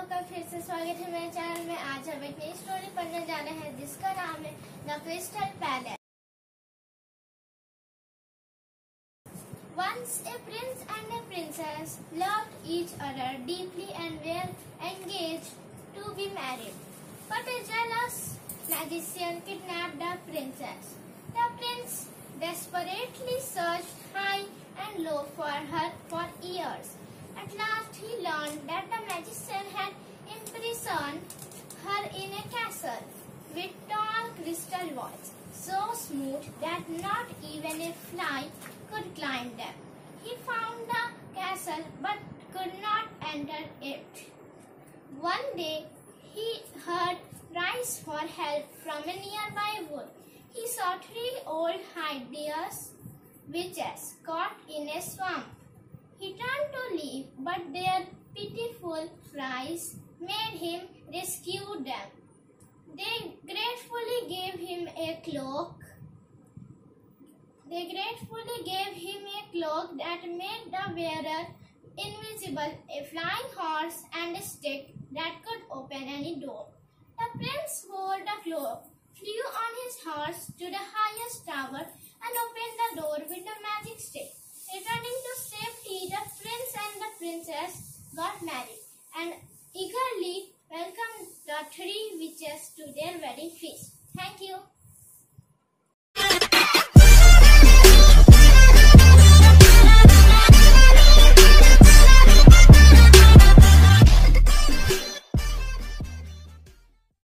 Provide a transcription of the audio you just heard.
लोग का फिर से स्वागत है मेरे चैनल में। आज हम एक नई स्टोरी पढ़ने जा रहे हैं, जिसका नाम है the Crystal Palace once a prince and a princess loved each other deeply and well engage to be married but a jealous magician kidnap the princess the prince desperately search high and low for her for years at last he learned with tall crystal walls, so smooth that not even a fly could climb them. He found the castle but could not enter it. One day he heard cries for help from a nearby wood. He saw three old hideous witches caught in a swamp. He turned to leave, but their pitiful cries made him rescue them a cloak. They gratefully gave him a cloak that made the wearer invisible, a flying horse, and a stick that could open any door. The prince wore the cloak, flew on his horse to the highest tower, and opened the door with a magic stick. Returning to safety, the prince and the princess got married and eagerly welcomed the three witches to their wedding feast. Thank you.